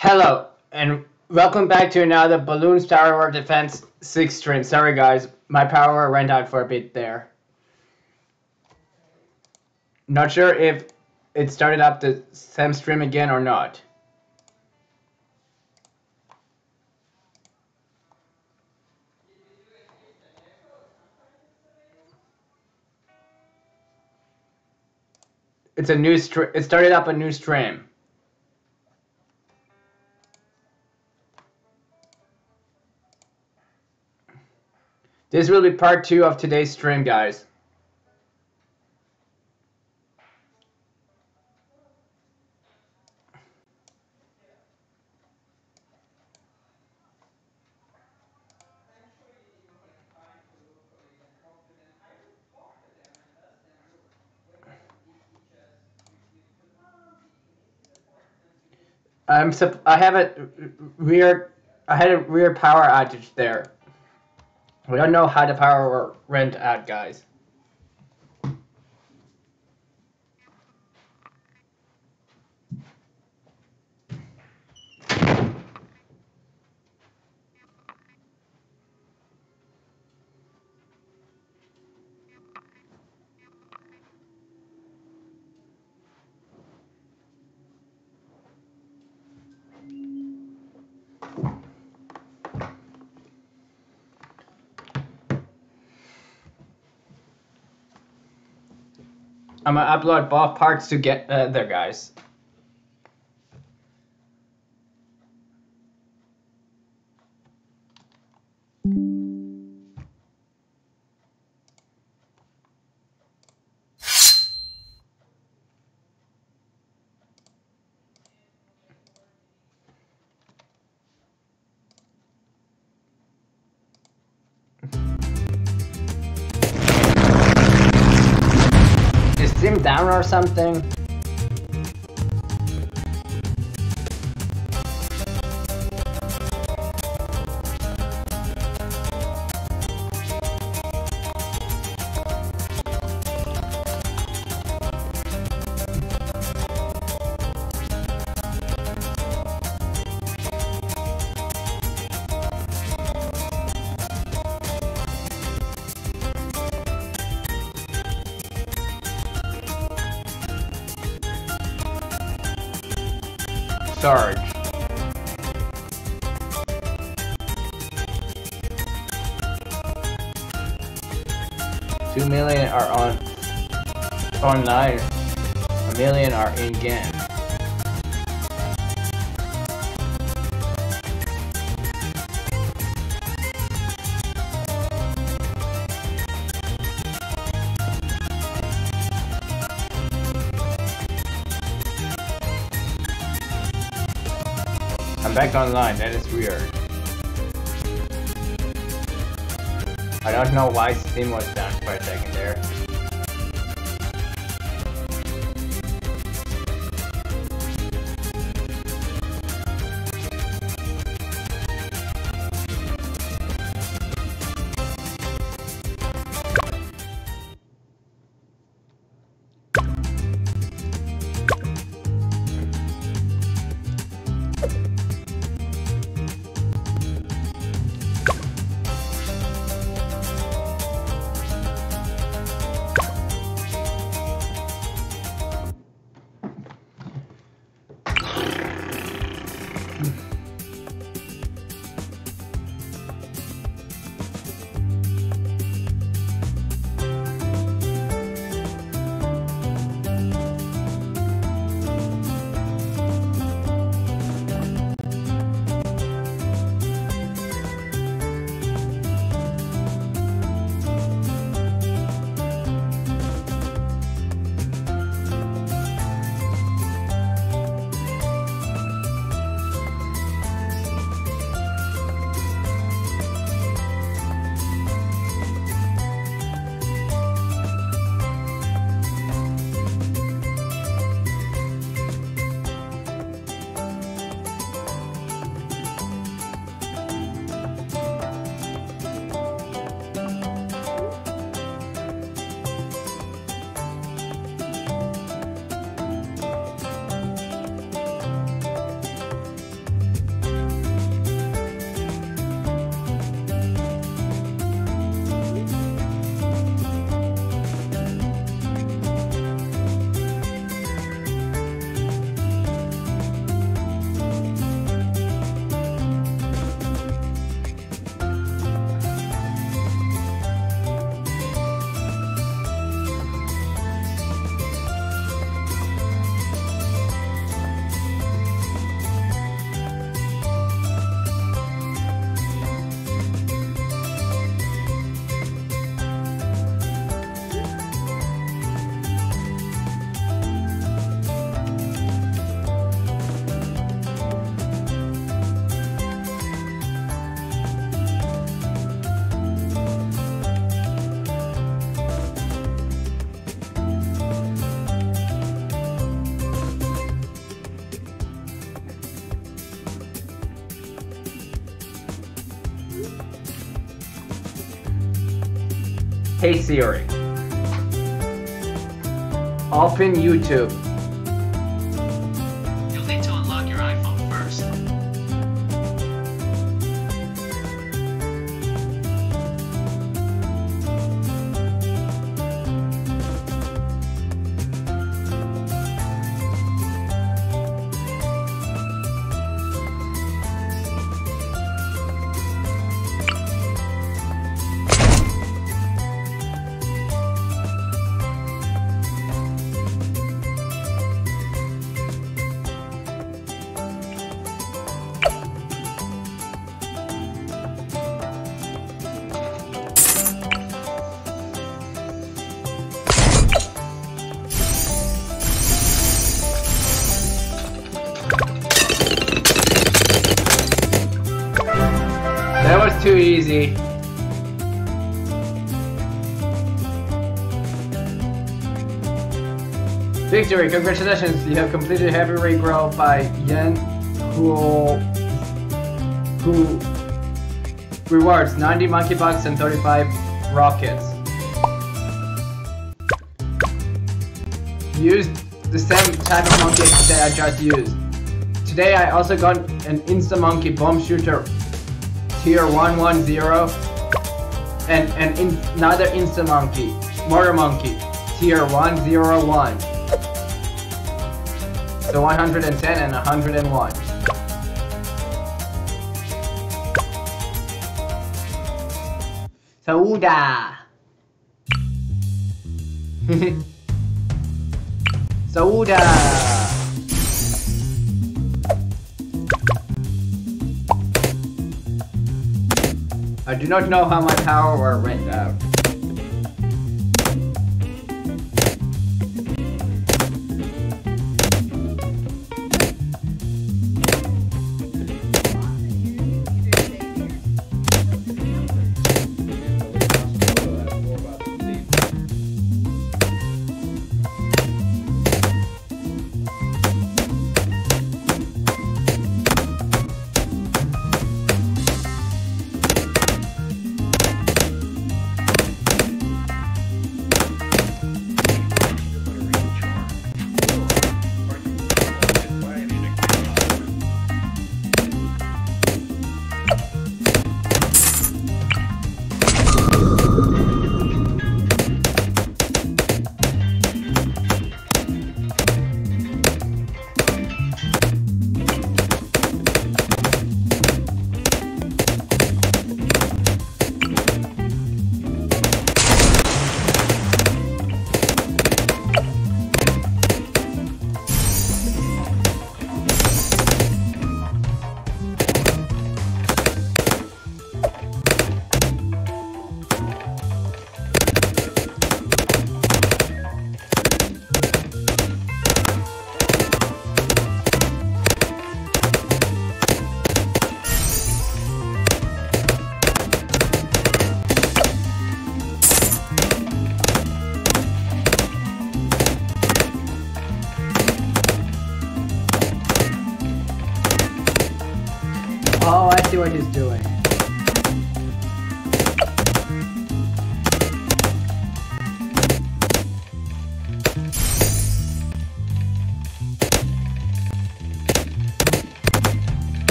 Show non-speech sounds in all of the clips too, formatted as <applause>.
Hello, and welcome back to another Bloons Tower Defense 6 stream. Sorry guys, my power went out for a bit there. Not sure if it started up the same stream again or not. It's a new stream. It started up a new stream. This will be part two of today's stream, guys. I'm I have a weird I had a weird power outage there. We don't know how to power rent out, guys. I'm gonna upload both parts to get uh, there, guys. Or something? Know why Hey Siri. Open YouTube. Victory! Congratulations! You have completed Heavy Ray Grow by Yen who who rewards 90 monkey bucks and 35 rockets. Use the same type of monkey that I just used. Today I also got an Insta Monkey Bomb Shooter tier 110 and, and in, another Insta Monkey, Mortar Monkey, tier 101. So 110 and 101. Sauda! Sauda! <laughs> I do not know how my power went out. What he's doing.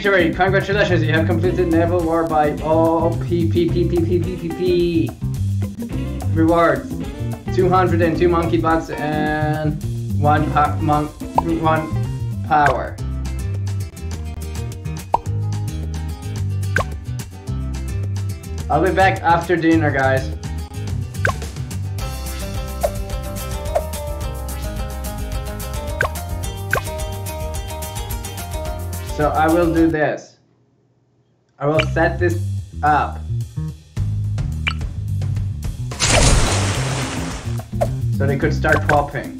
Victory! Congratulations, you have completed Naval War by all P P P P P P P P. Rewards: 202 monkey butts and one po- mon- one power. I'll be back after dinner, guys. So I will do this. I will set this up. So they could start popping.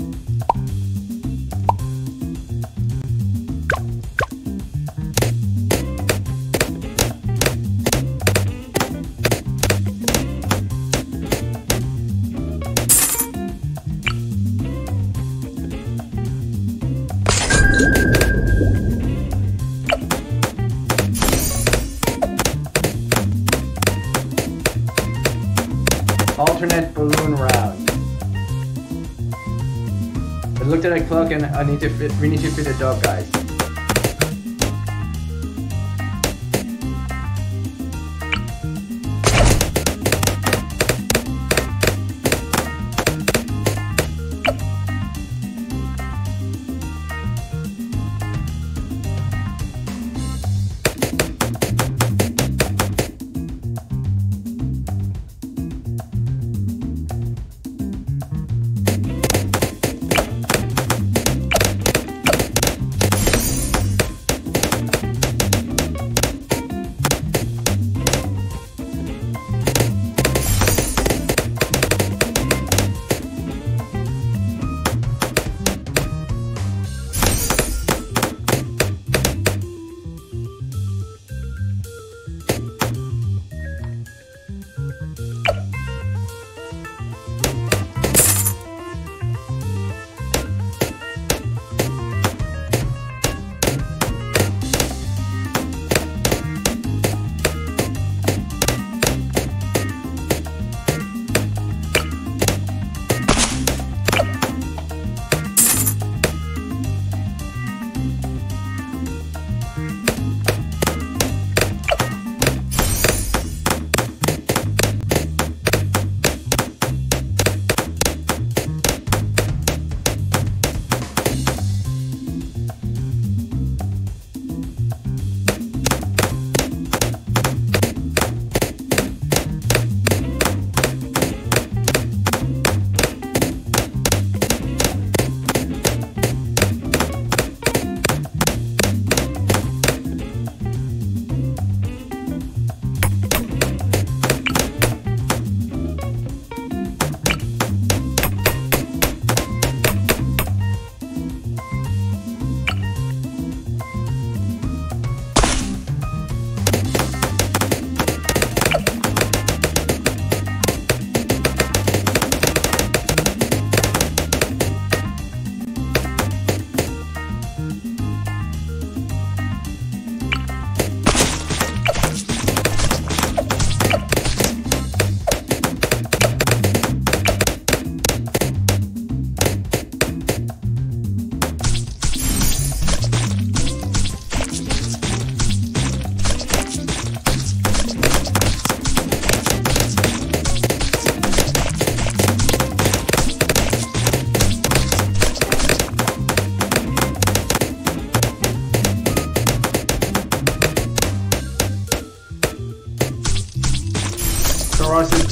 I need to fit. We need to fit a dog, guys.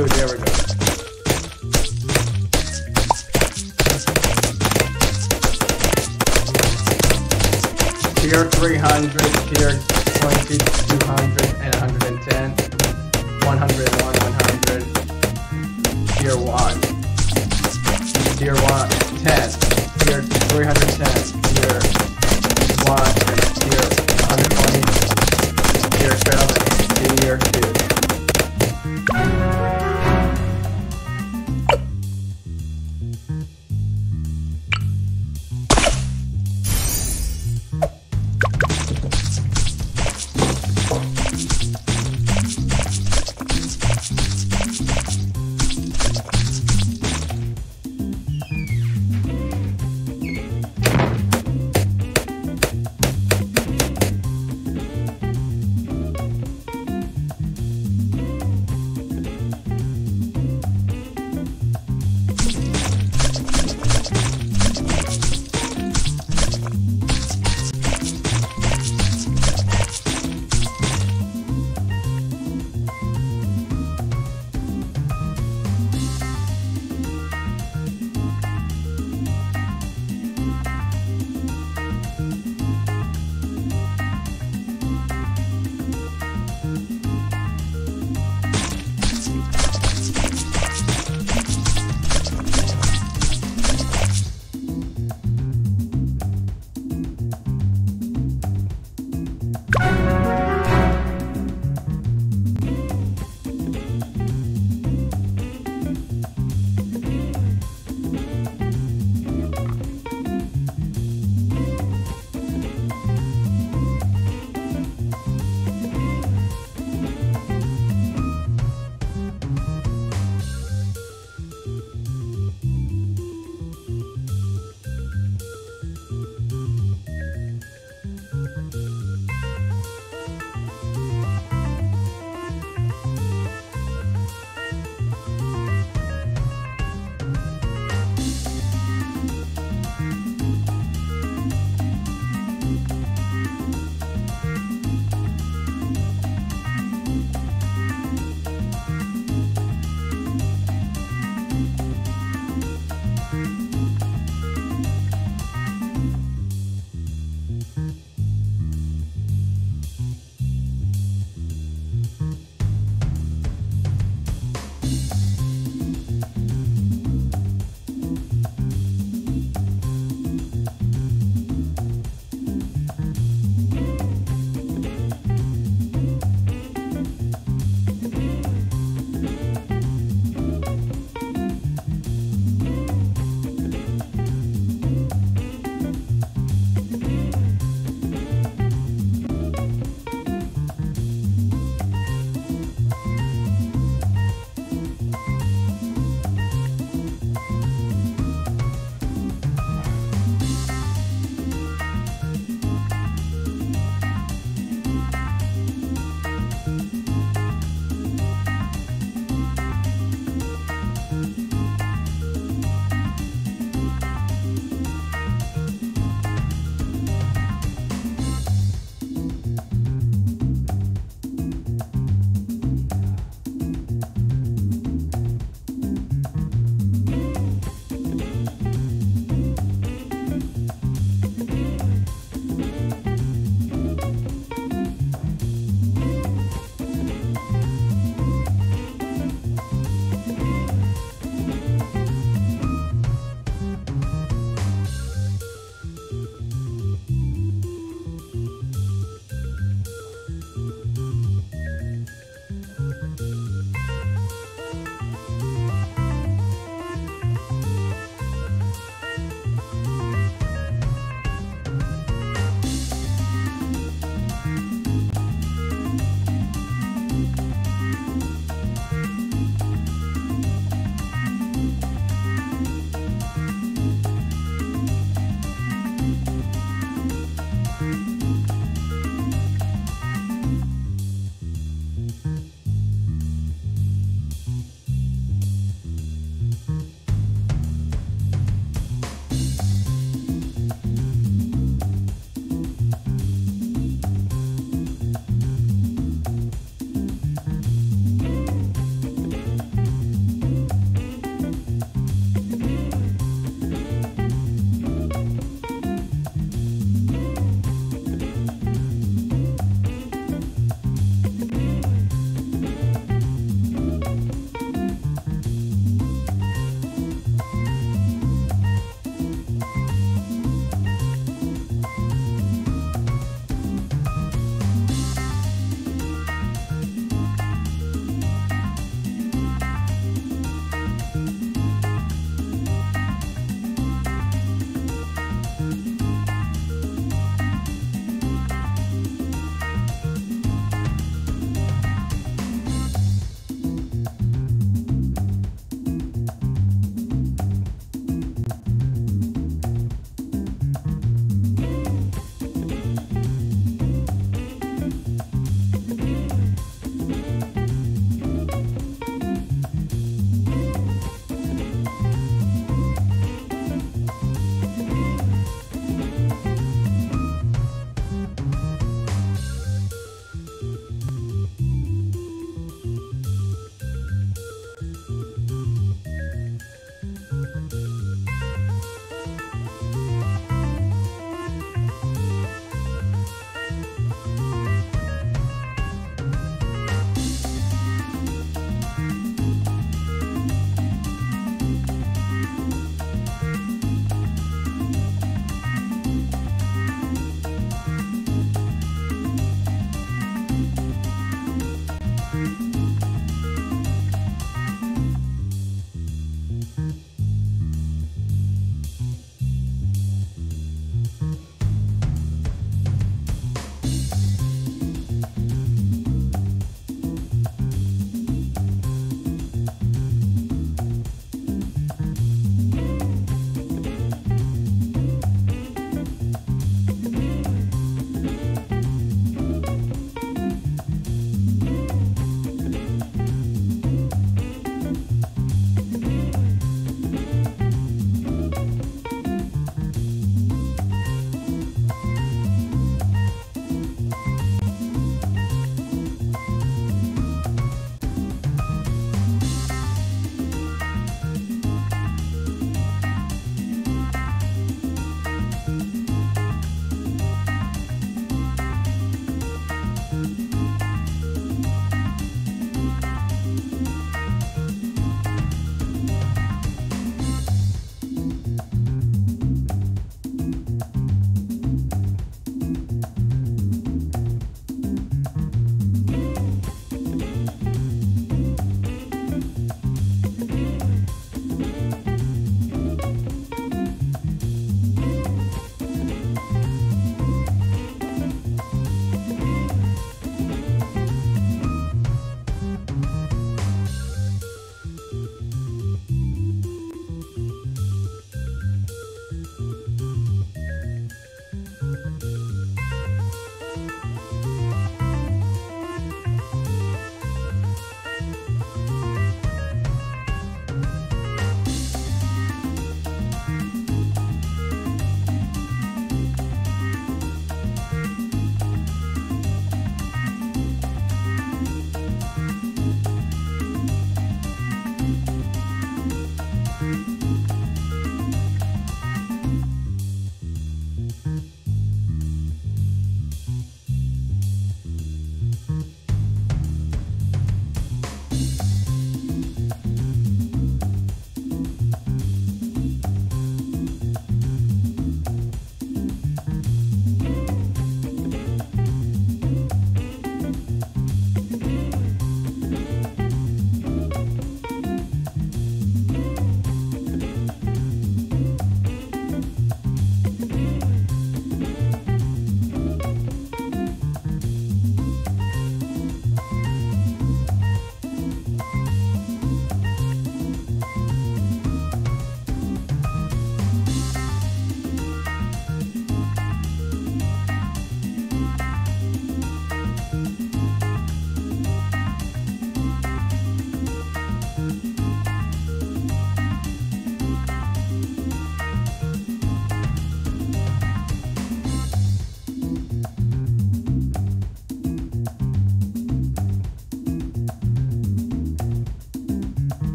absolutely everything.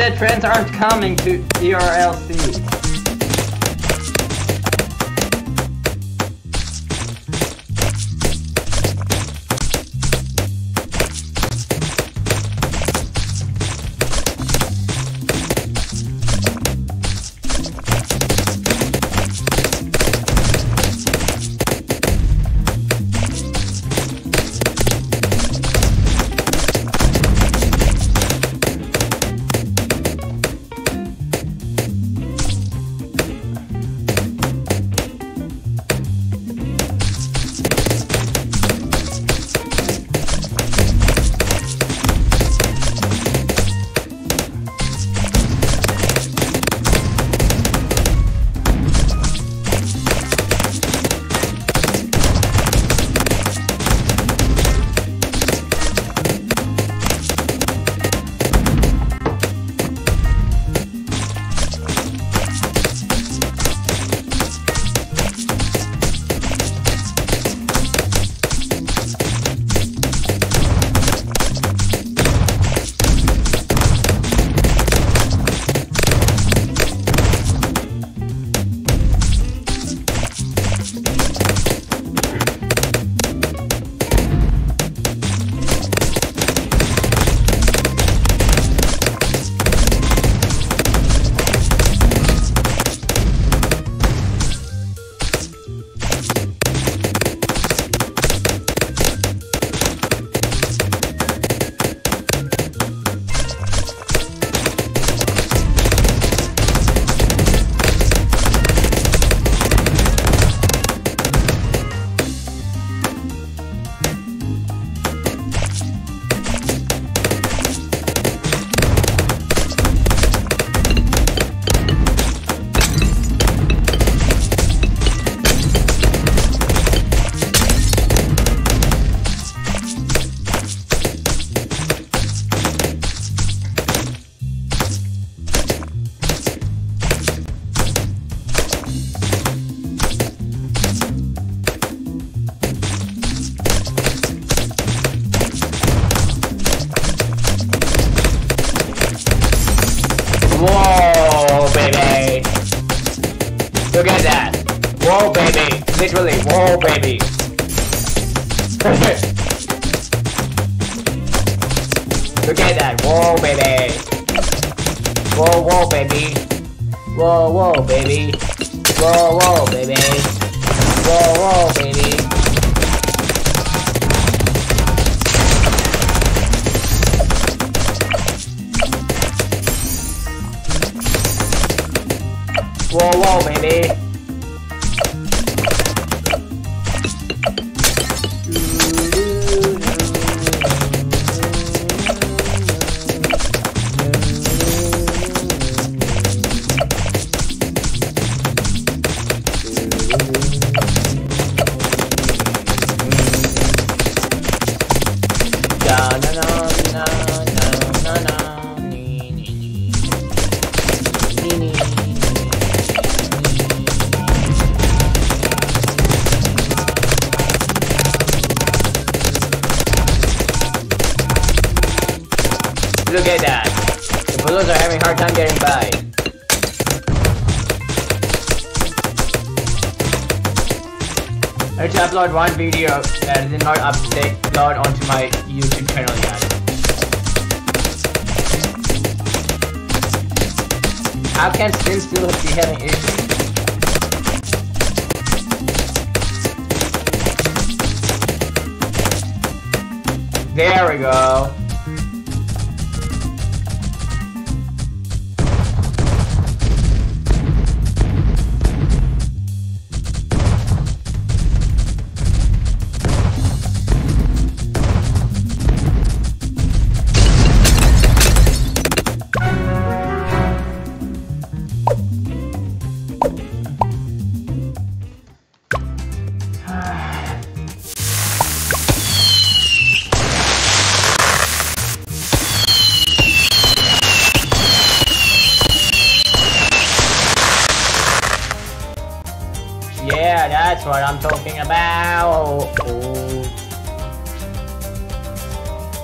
Said friends aren't coming to ERLC.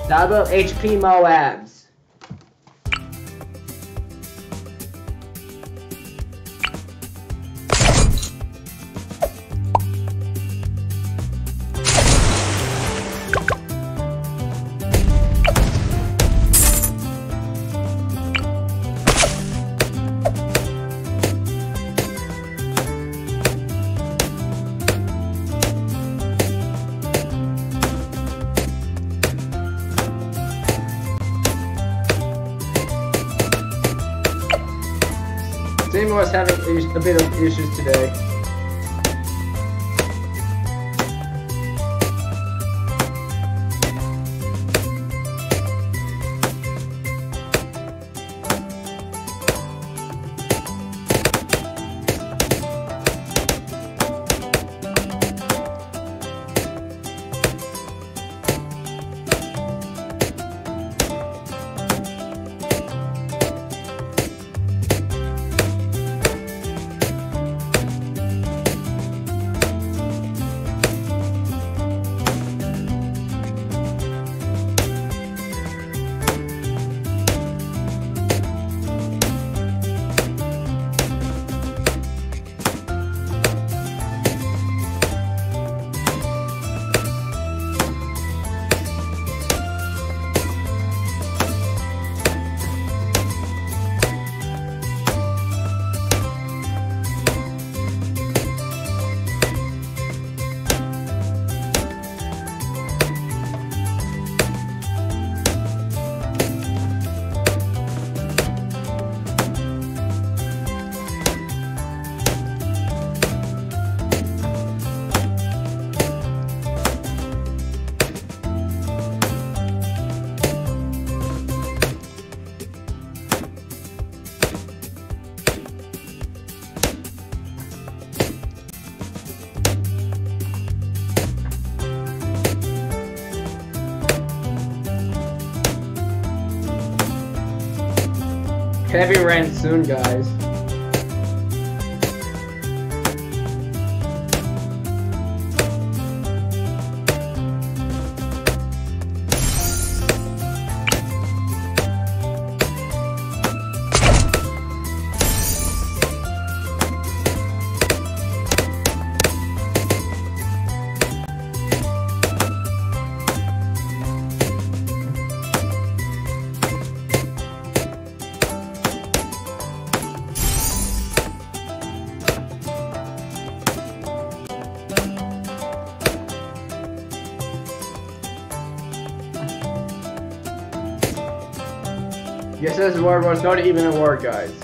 Double HP Moabs. Was having a bit of issues today. Heavy rain soon, guys. This word was not even a word, guys.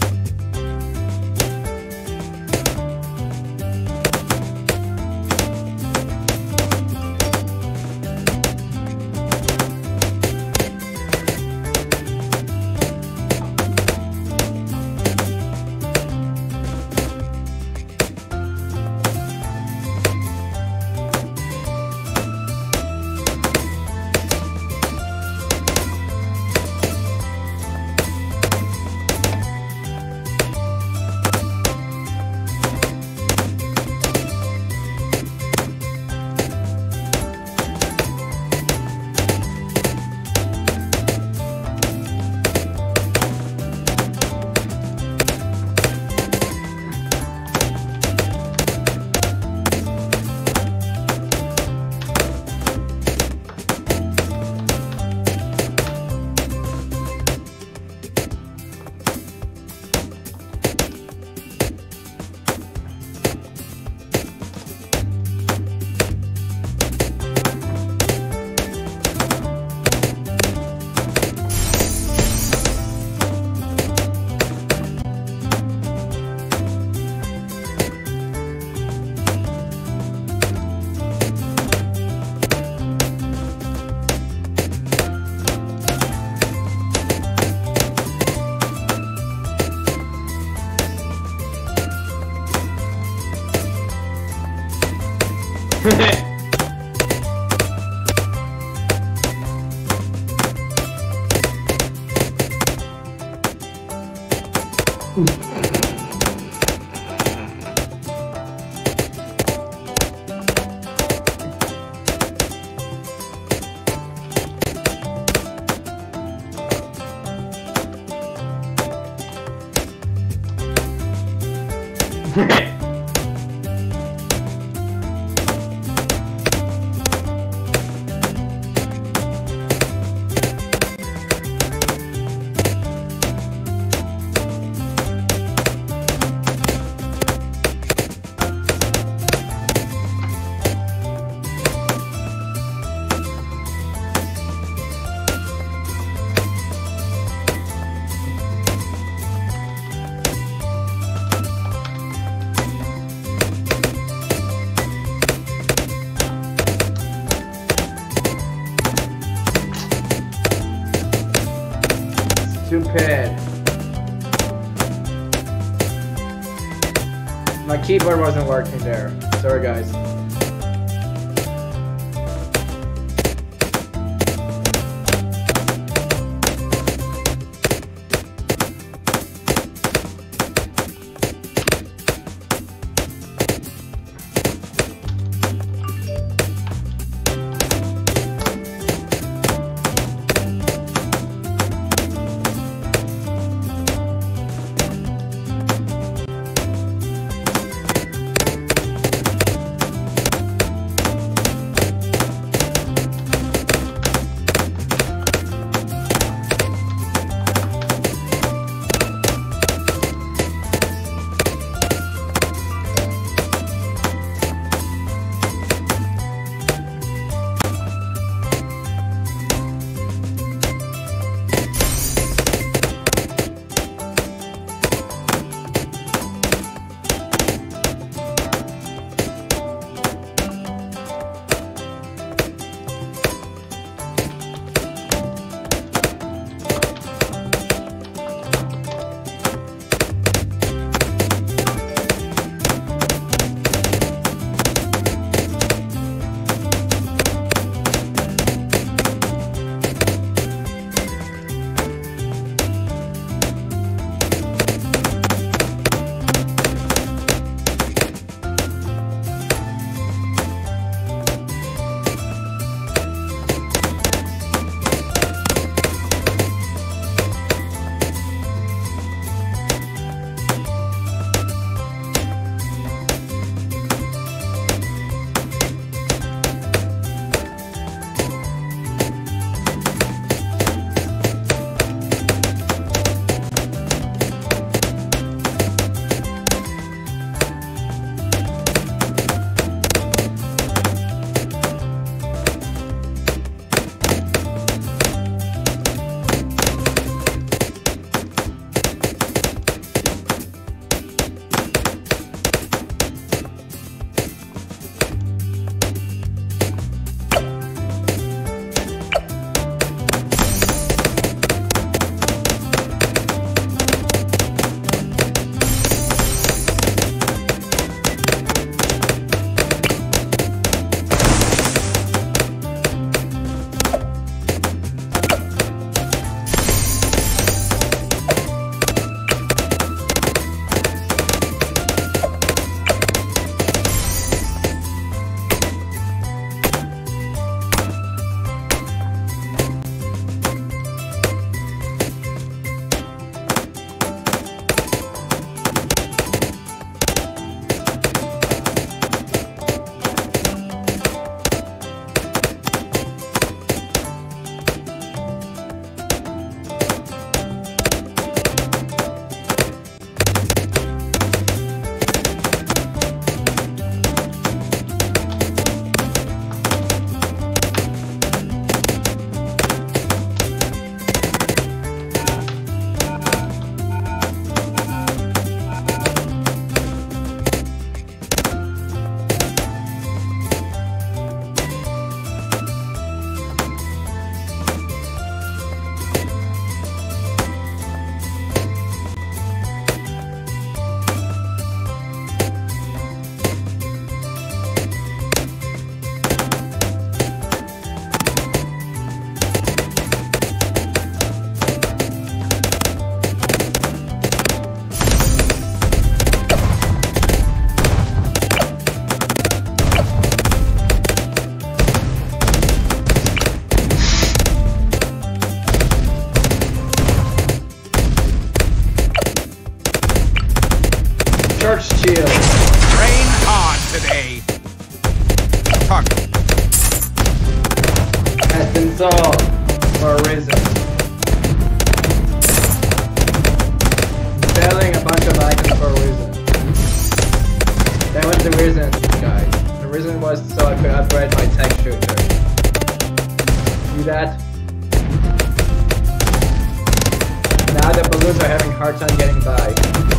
keyboard wasn't working there. Sorry guys. that. Now the balloons are having a hard time getting by.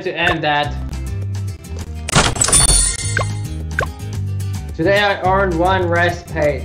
decided to end that. Today I earned one rest pay.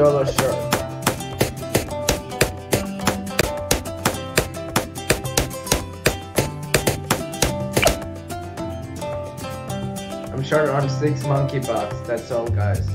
I'm short on six monkey bucks, that's all guys.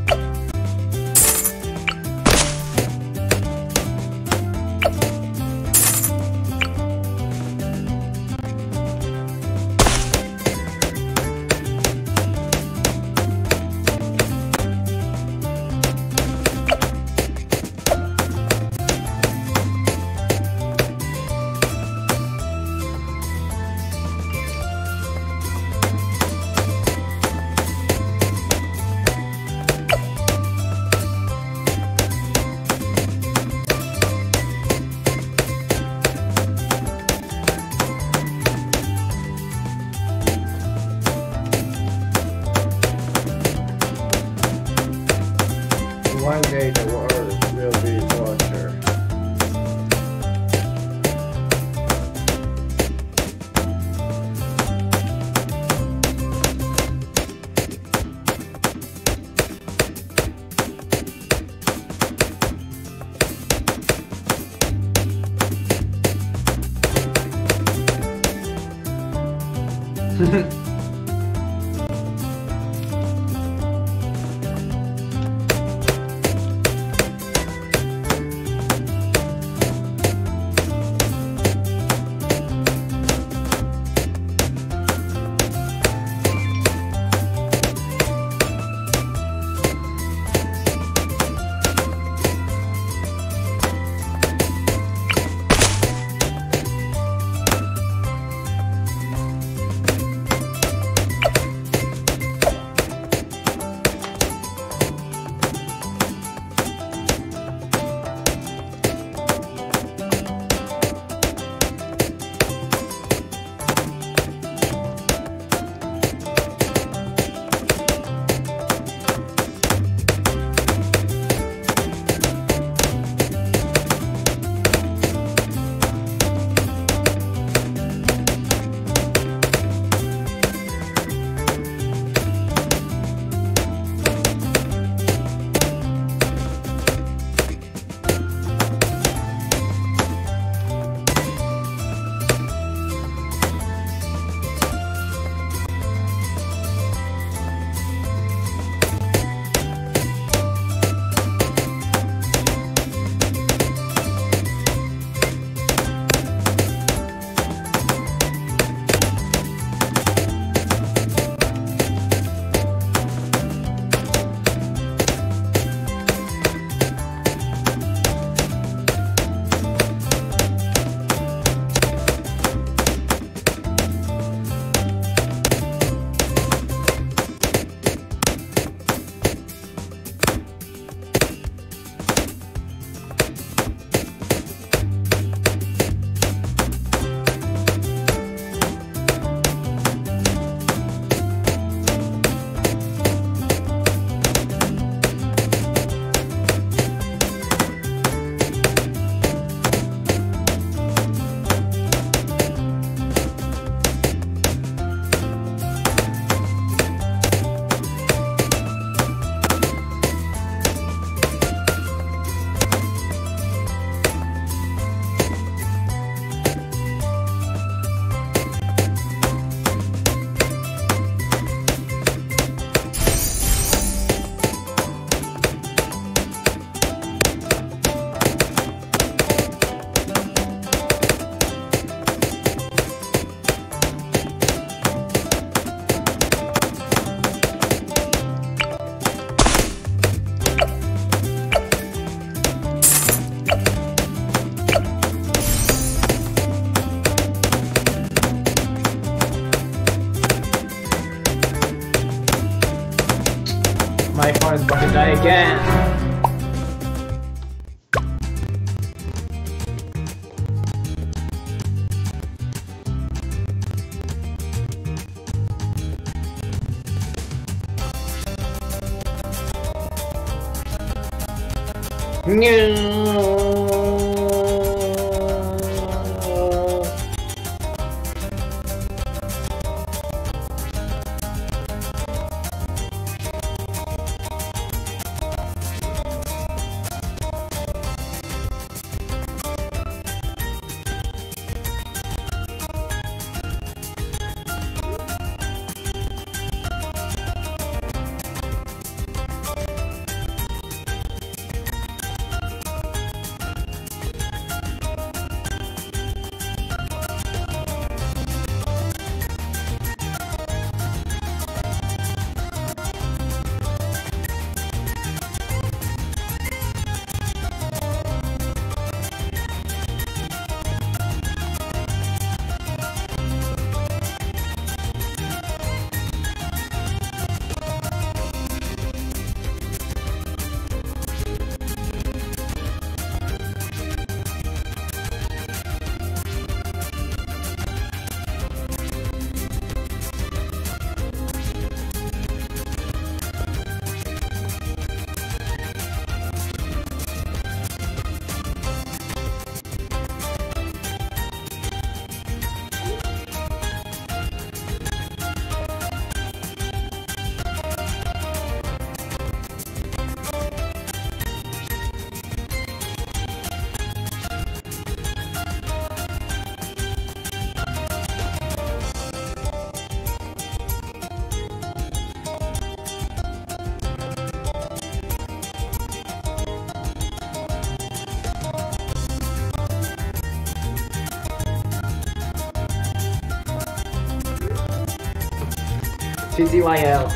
TTYL.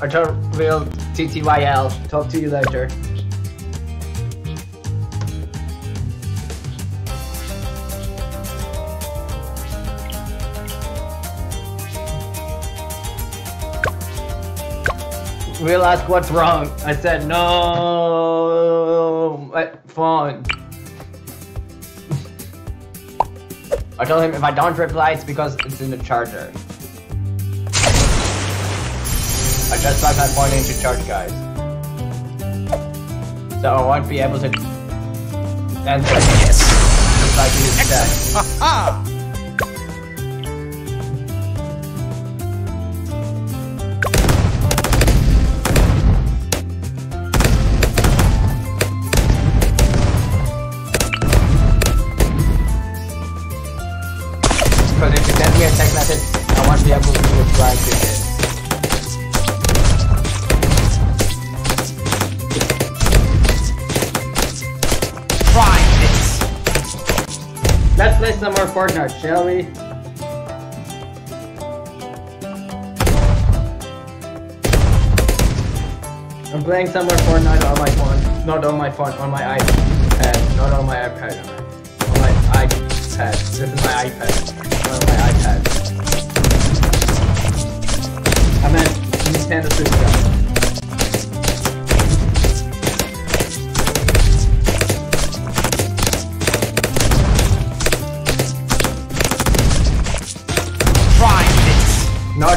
Archer will TTYL. Talk to you later. Will ask what's wrong. I said no. Eh, my phone. I told him if I don't reply, it's because it's in the charger. I just plugged my phone into charge, guys. So I won't be able to answer Yes. like you said. Some shall we? I'm playing somewhere Fortnite on my phone. Not on my phone, on my iPad. Not on my iPad. On my iPad. This is my iPad. Not on my iPad. I meant Nintendo Switch.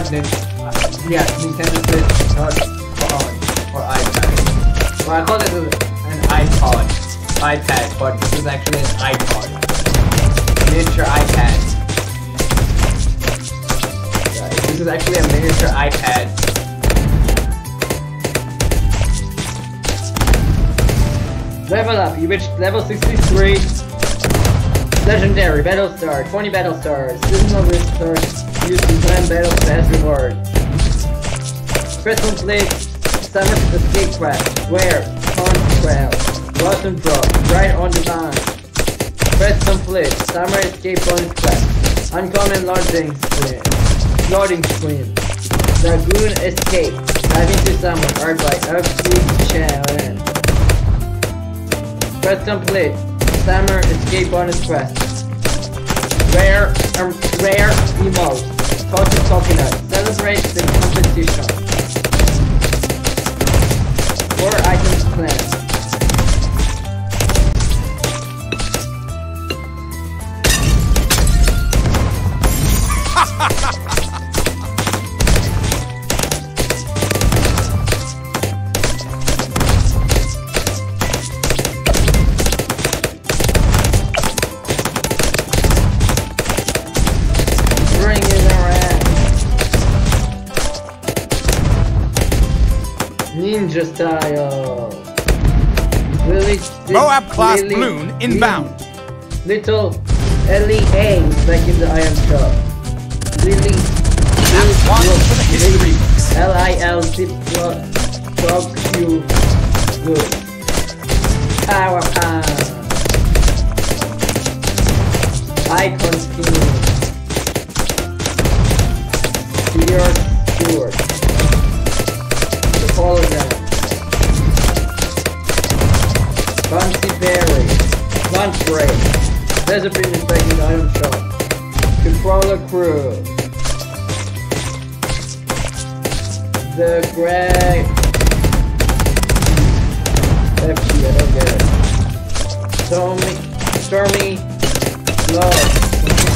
Nintendo. Yeah, Nintendo Switch, not phone or iPad. Well, I call it an iPod, iPad, but this is actually an iPod. Miniature iPad. Guys, this is actually a miniature iPad. Level up, you reached level 63. Legendary, Battle Star, 20 Battle Stars, This is my seasonal stars used to claim Battle Pass reward. Press complete, Summer Escape Quest, Where, Hunt Trail, and Drop, right on the line. Press complete, Summer Escape Bonus Quest, Uncommon Loading Screen, Loading Screen, Lagoon Escape, Diving to Summer, art by FG Challenge. Press complete. Summer escape bonus quest. Rare, um, rare emote. Toasted coconut. Celebrate the competition. Four items planned. Really, Moab class bloon inbound. Little Ellie A back in the iron shop. Really, That's one for the history books. L I L zip dog you good. Power pound. Break. Desert Bean Inspecting Item Shop. Controller Crew. The Grey. FG, I don't get it. Stormy. Stormy. Love.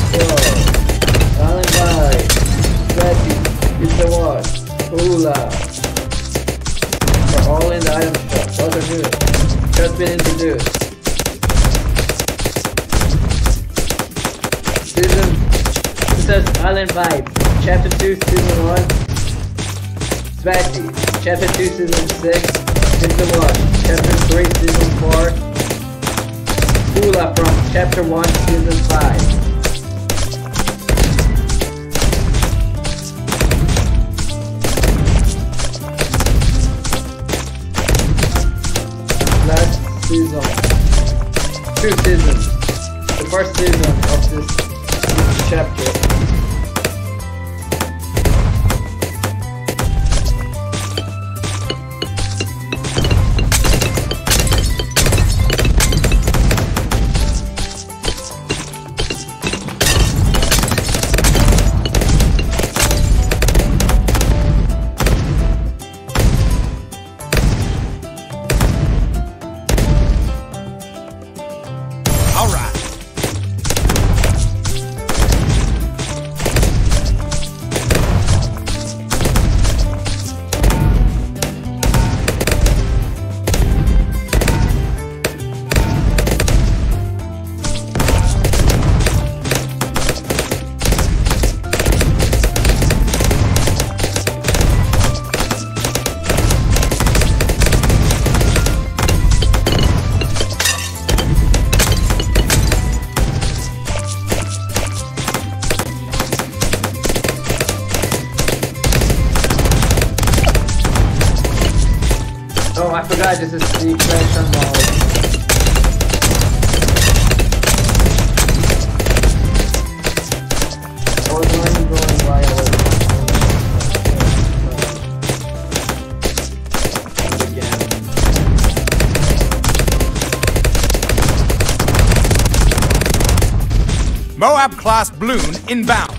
Control. Silent Light. Ready. It's the watch. Hula. They're all in the item shop. Those are new. Just been introduced. Princess Island Vibes, Chapter 2, Season 1. Smashy, Chapter 2, Season 6. Season 1, Chapter 3, Season 4. Hula from Chapter 1, Season 5. season. Two seasons. The first season of this chapter. Inbound.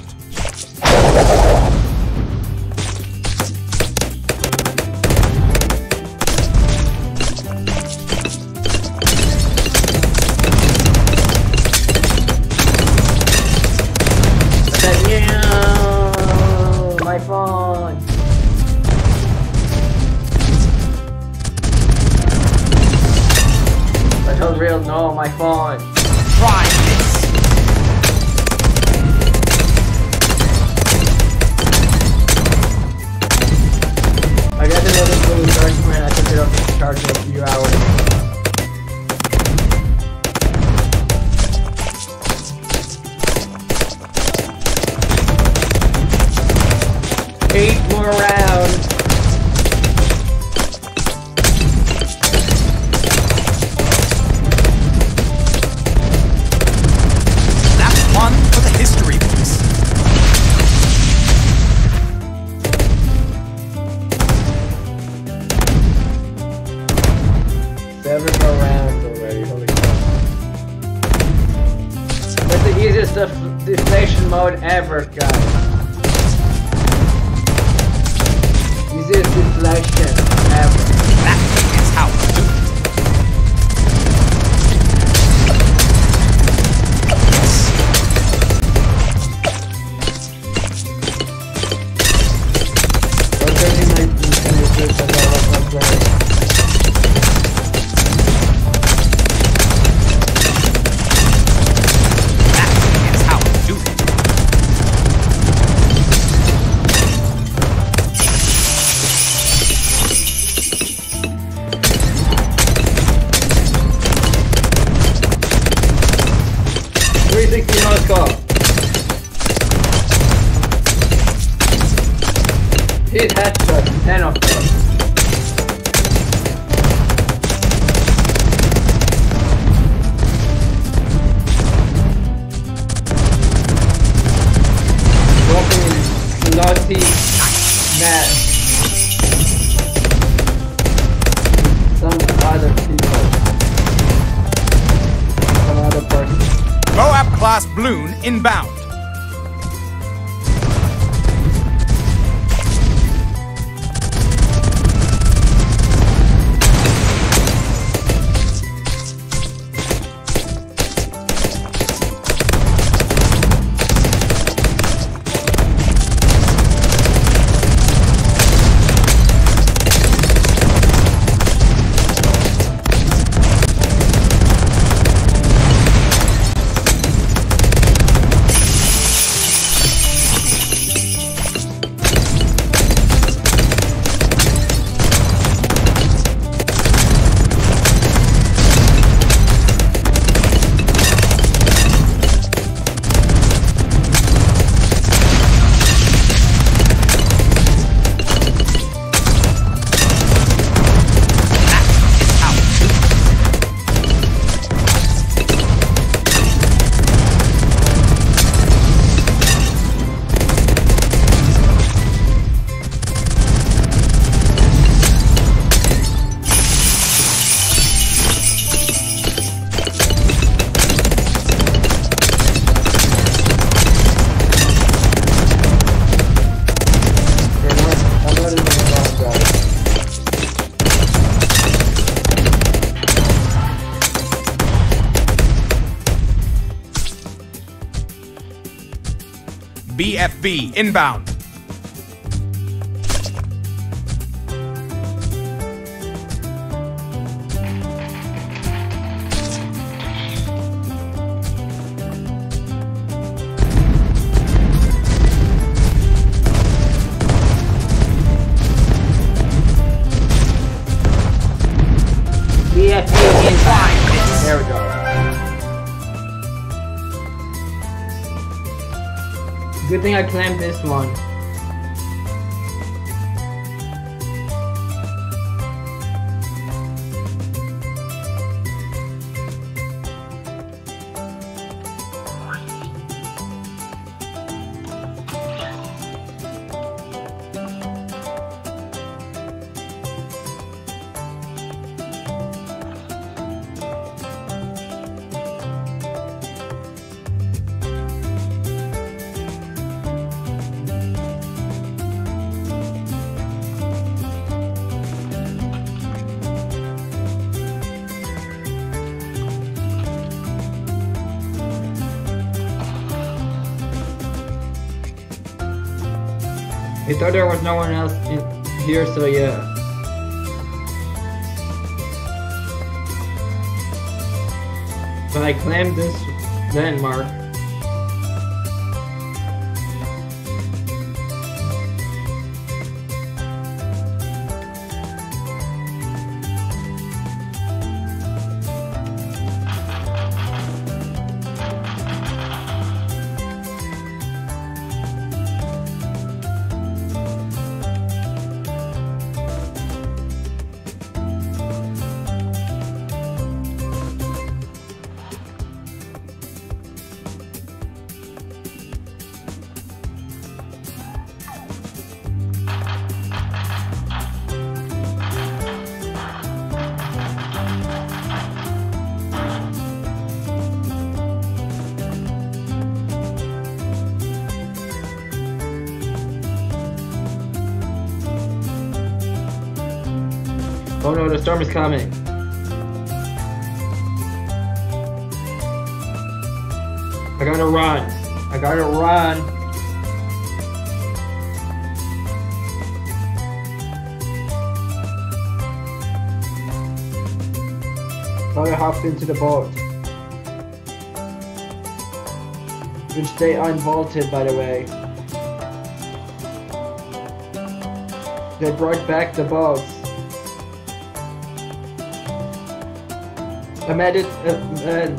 Inbound. Clamped this one. Thought there was no one else in here, so yeah. But I claimed this landmark. Is coming. I gotta run. I gotta run. So I hopped into the boat. Which they unvaulted, by the way. They brought back the boats. I made it a man.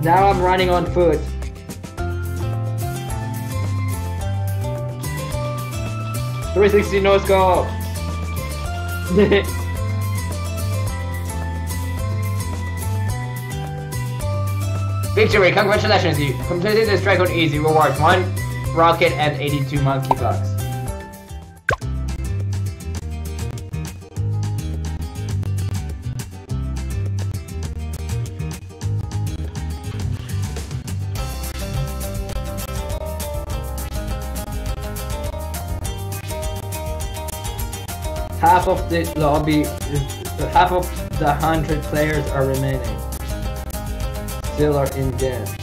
Now I'm running on foot. Three sixty no scope. <laughs> Victory! Congratulations, you completed the strike on easy. Rewards one rocket and 82 monkey bucks. Half of the lobby, half of the hundred players are remaining. Still are in game.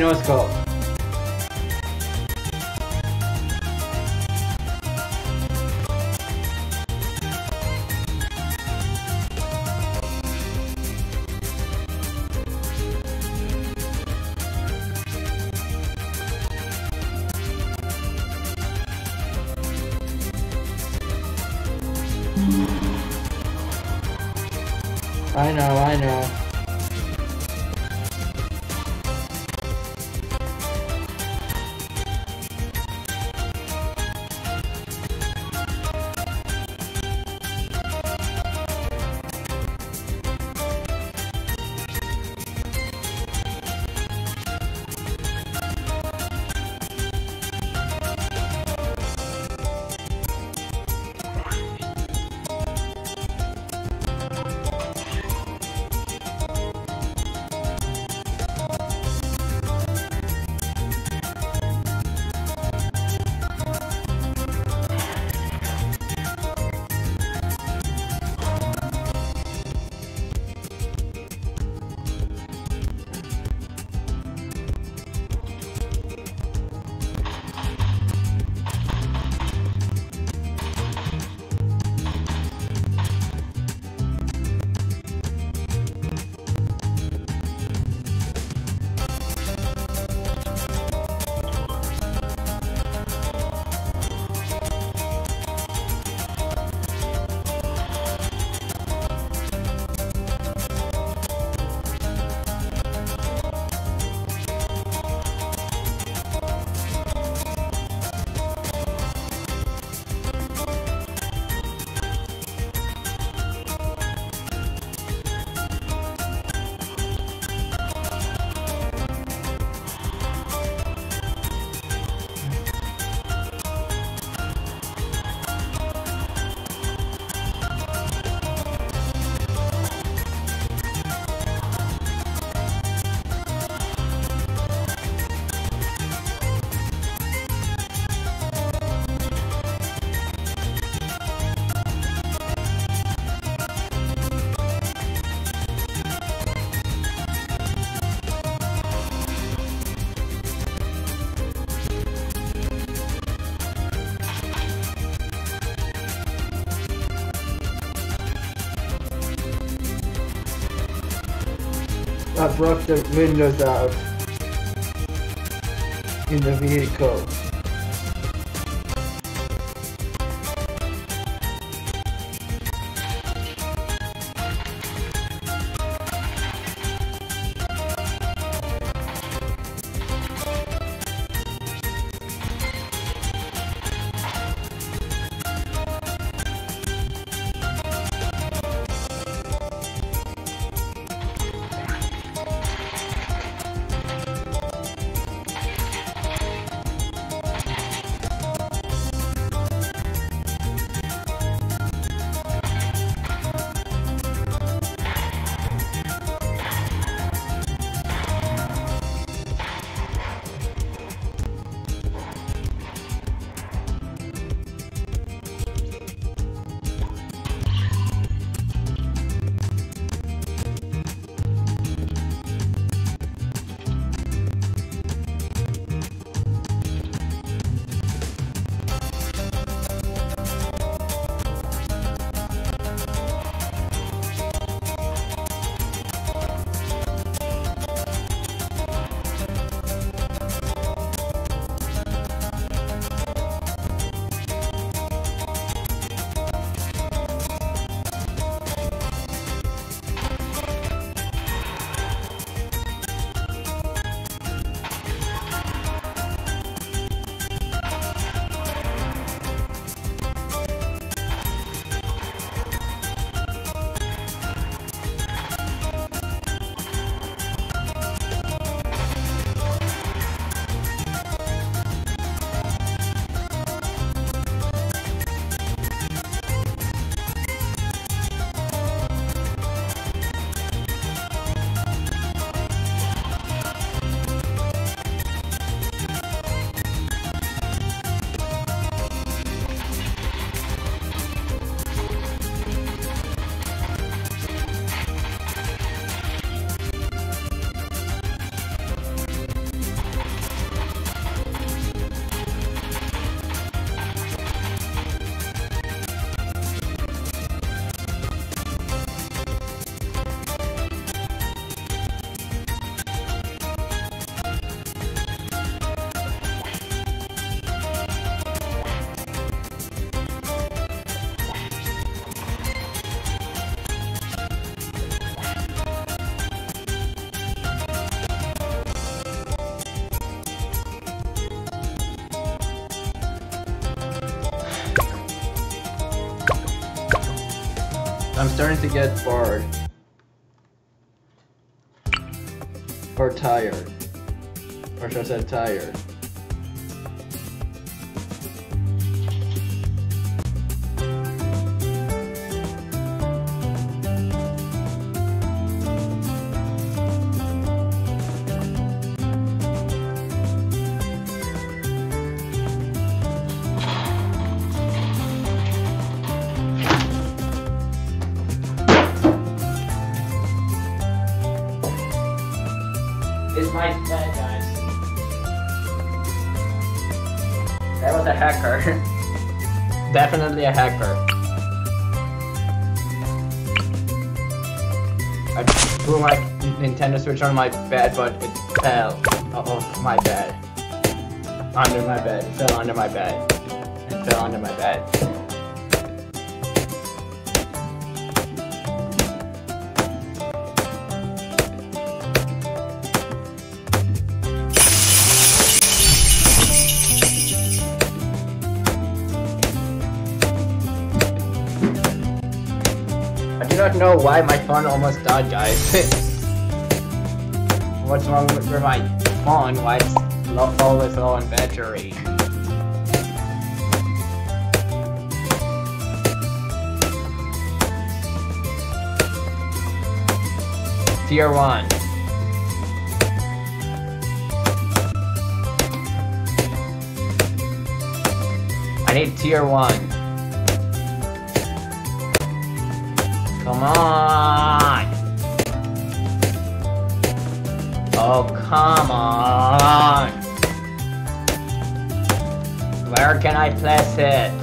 Sixty no scope. I know, I know. Broke the windows out in the vehicle. Starting to get bored. Or tired. Or should I say tired? Hacker. I threw my Nintendo Switch on my bed, but it fell. Oh, my bed. Under my bed. It fell under my bed. It fell under my bed. Why my phone almost died, guys. <laughs> What's wrong with my phone? Why it's always low on battery? Tier 1. I need tier 1. Where can I place it?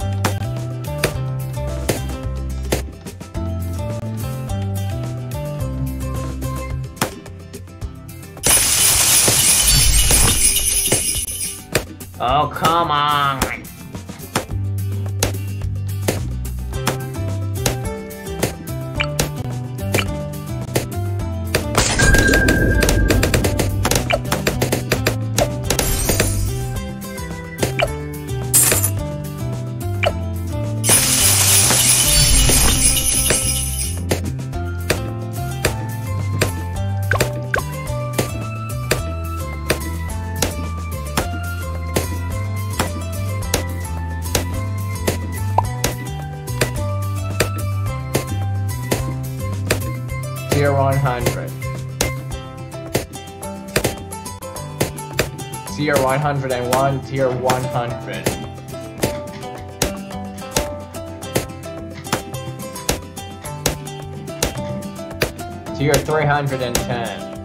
101, Tier 100. Tier 310.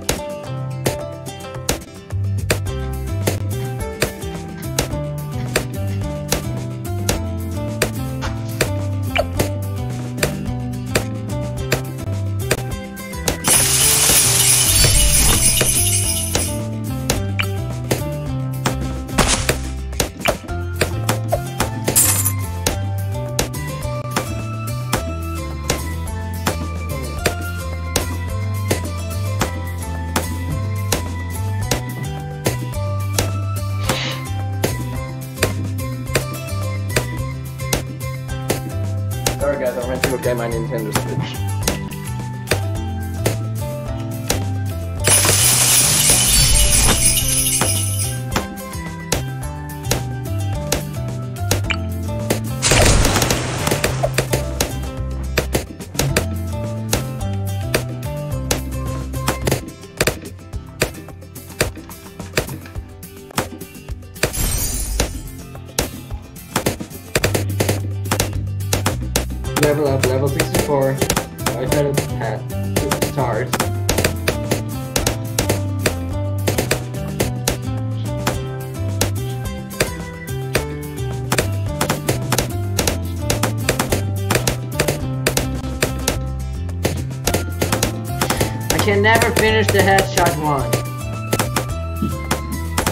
Finish the headshot one.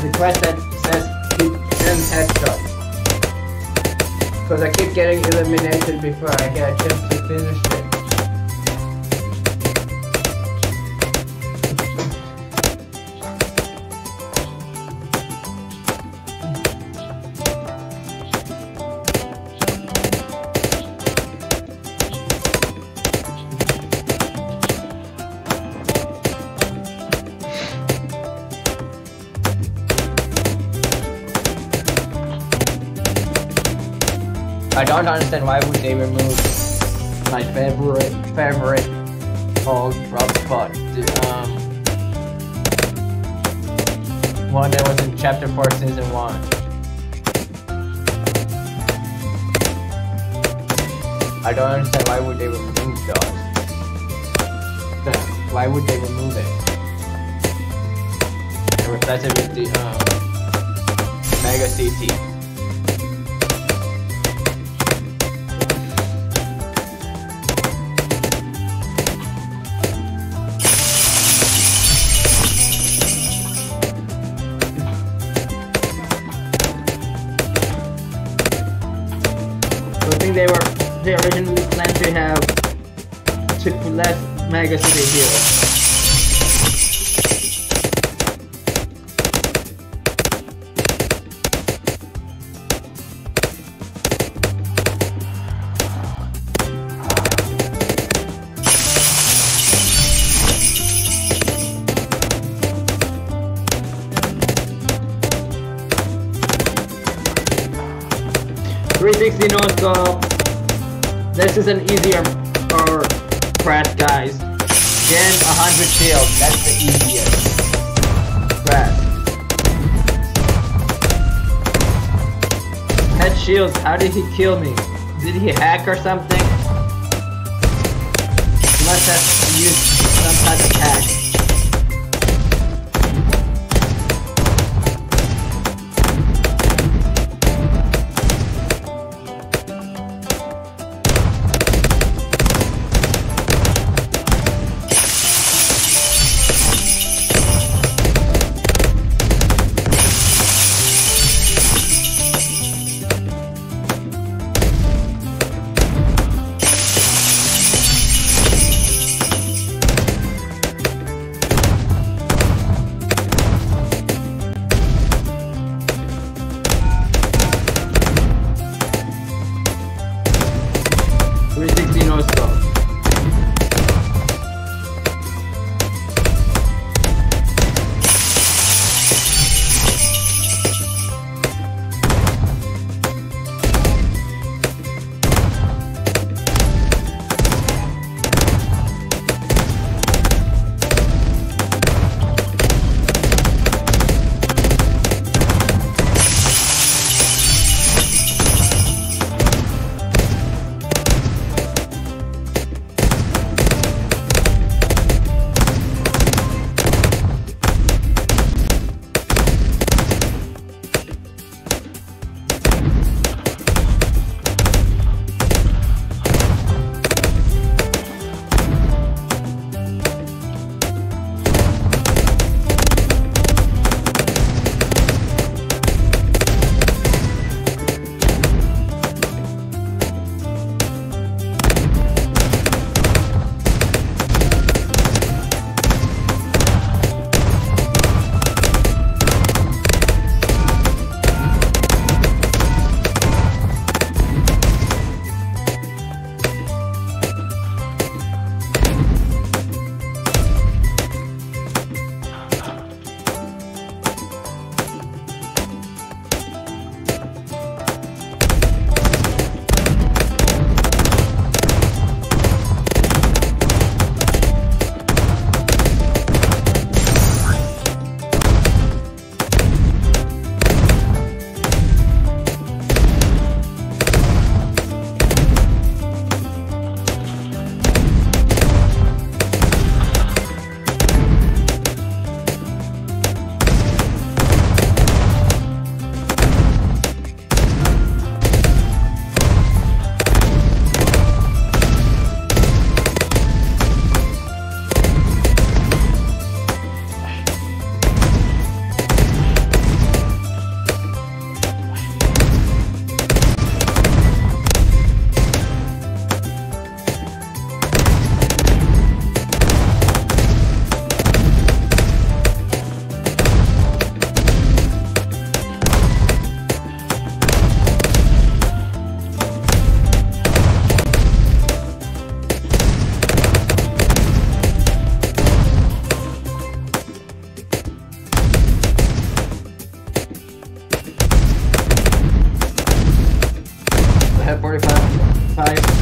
The quest that says keep 10 headshots. Because I keep getting eliminated before I get a chance to finish I don't understand why would they remove my favorite favorite old drop spot. The, um, one that was in chapter four, season one. I don't understand why would they remove those. Why would they remove it? And replace it with the um, Mega City. They originally planned to have let Mega City here. Three sixty no scope. This is an easier or press, guys. Gen 100 shield. That's the easiest. Press. Head shields. How did he kill me? Did he hack or something? He must have used some type of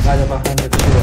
five out of 100 shield.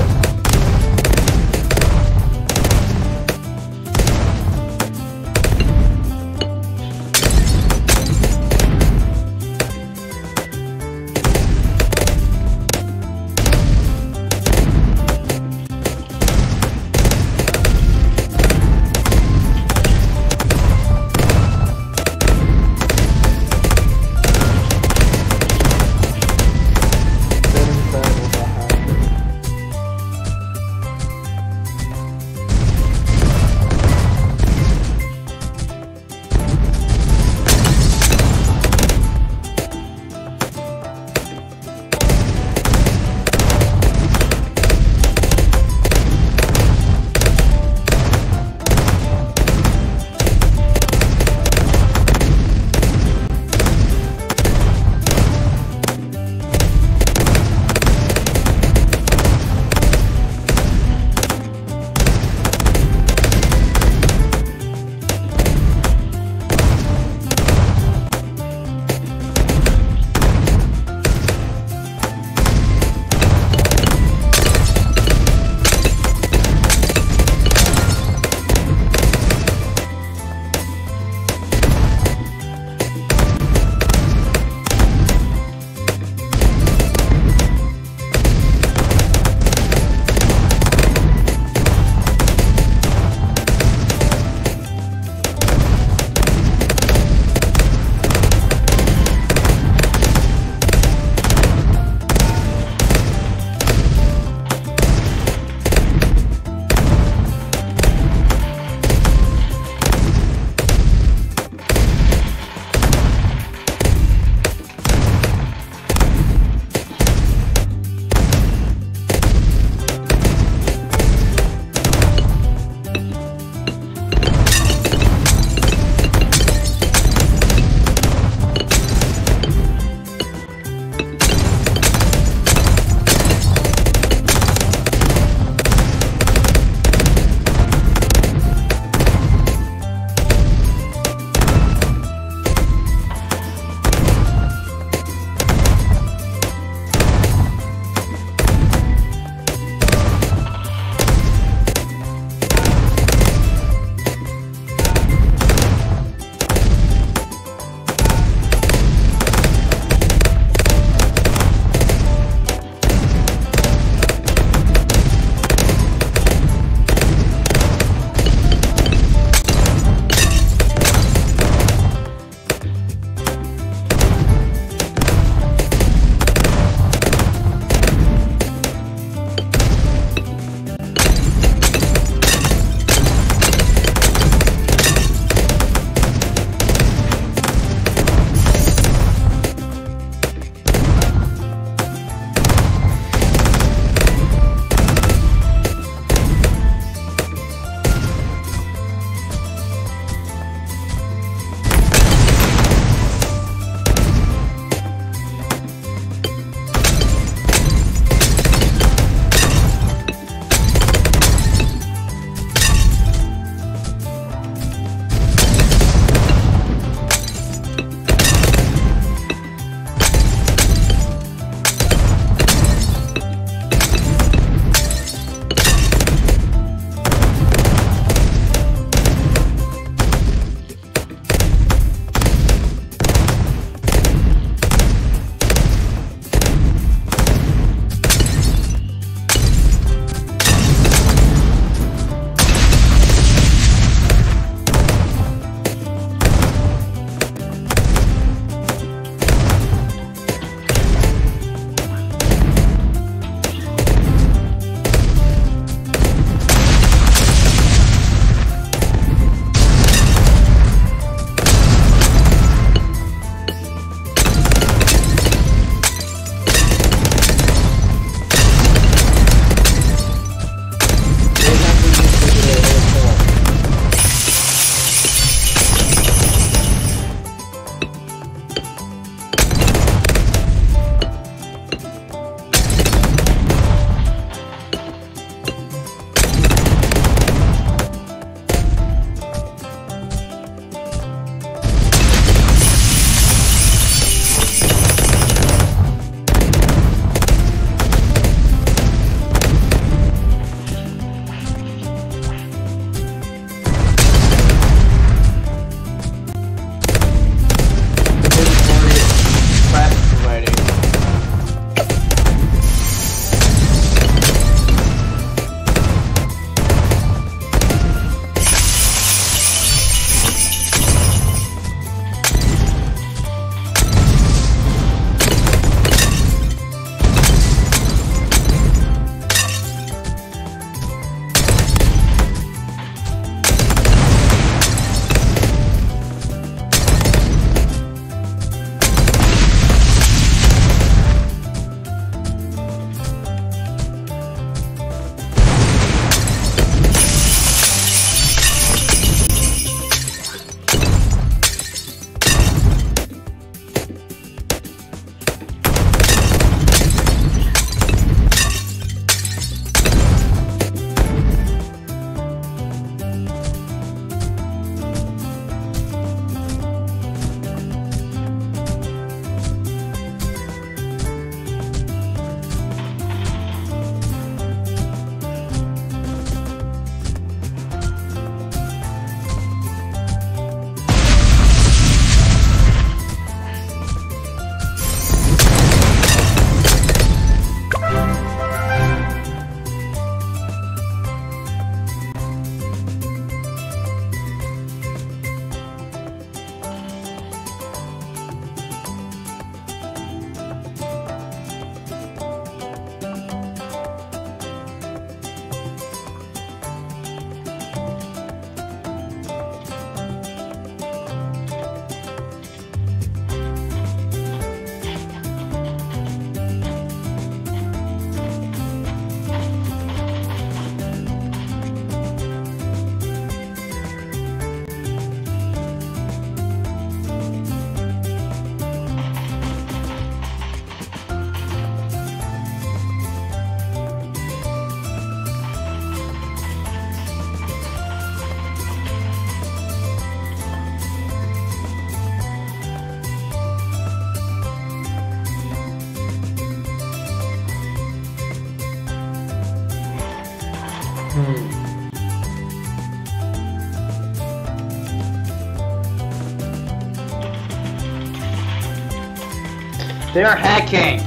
They are hacking!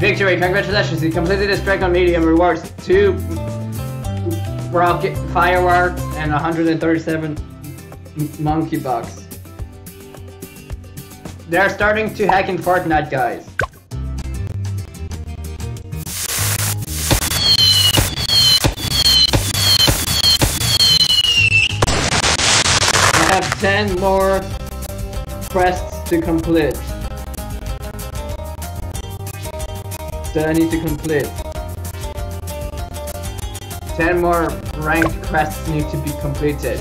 Victory, congratulations, you completed this Dragon Medium rewards two rocket fireworks and 137 monkey bucks. They're starting to hack in Fortnite, guys. To complete. That I need to complete. 10 more ranked quests need to be completed.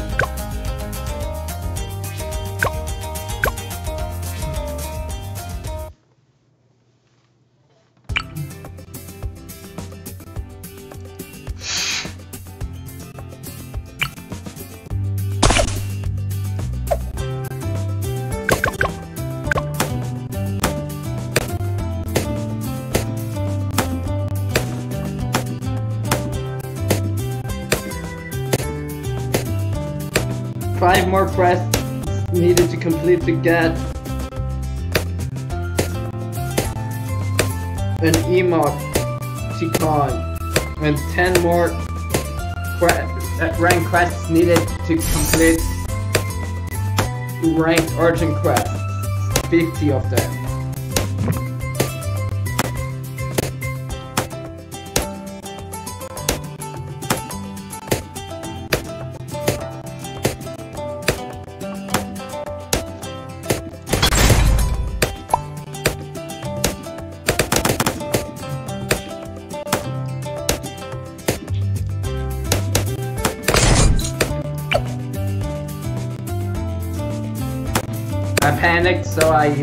Get an emoticon and 10 more uh, rank quests needed to complete ranked urgent quests. 50 of them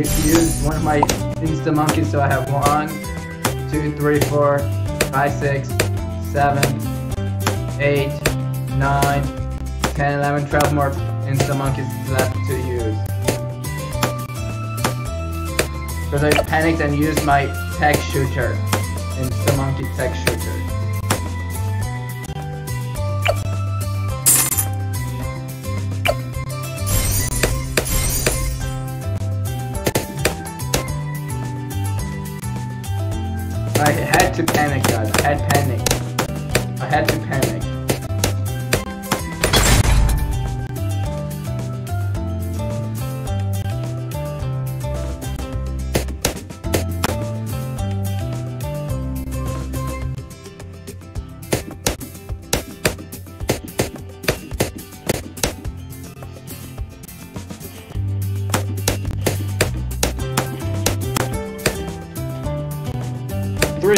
so I u- used one of my insta monkeys so I have one two three four five six seven eight nine 10, 11, 12 more insta monkeys left to use. Because I panicked and used my tech shooter. Insta monkey tech shooter. To panic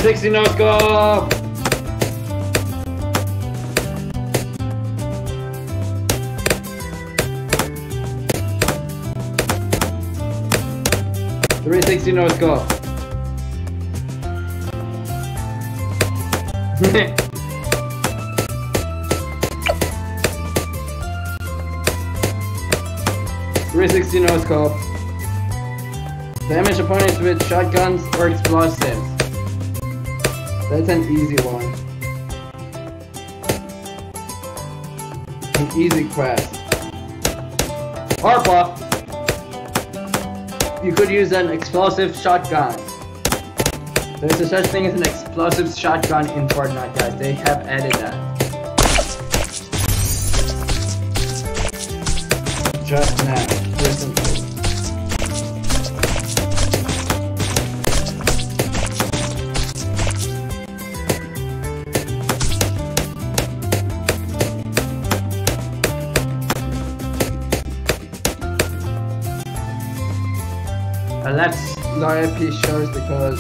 360 no! Three sixty no. <laughs> Three sixty no. Damage opponents with shotguns or explosives. That's an easy one. An easy quest. ARPA! You could use an explosive shotgun. There's a such thing as an explosive shotgun in Fortnite, guys. They have added that. Just now, Laura P shows because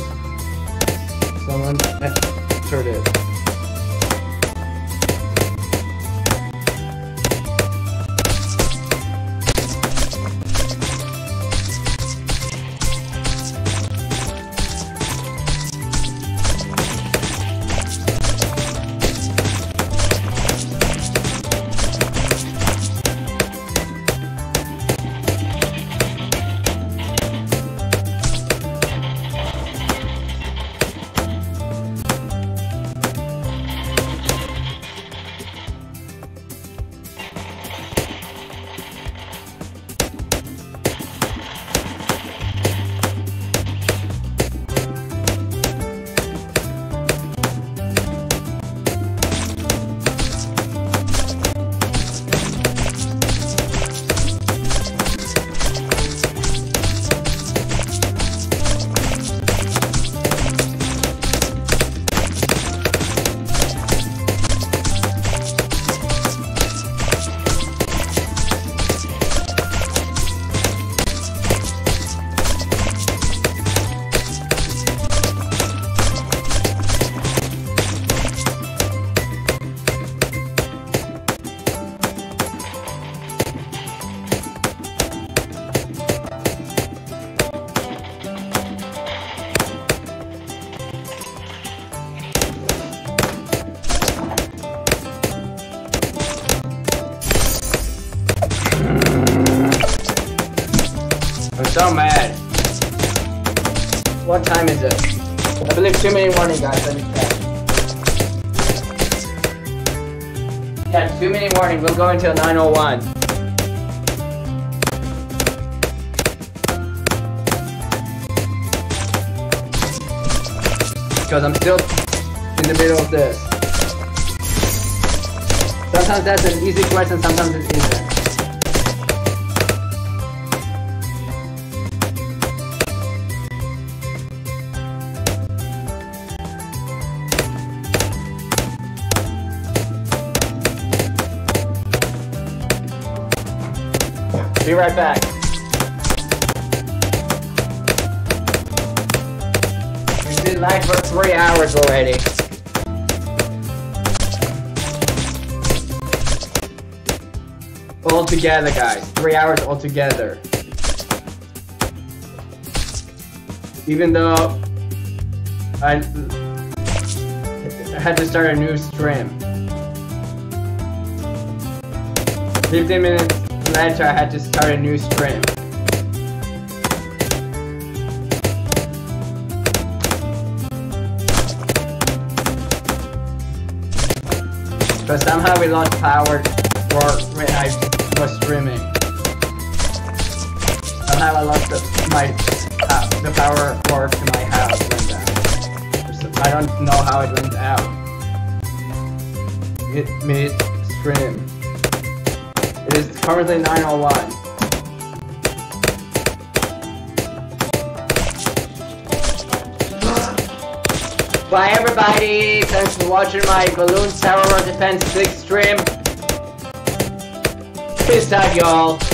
someone so mad. What time is it? I believe two minute warning, guys. Let me check. Yeah, two minute warning. We'll go until 9:01. Because I'm still in the middle of this. Sometimes that's an easy question, sometimes it isn't. Be right back. We've been live for three hours already. All together, guys. Three hours all together. Even though I had to start a new stream. 15 minutes later, I had to start a new stream. But somehow we lost power for when I was streaming. Somehow I lost the, my uh, the power cord to my house went down. I don't know how it went out. It mid stream. Currently 901. Bye everybody! Thanks for watching my Balloon Tower Defense 6 stream. Peace out y'all.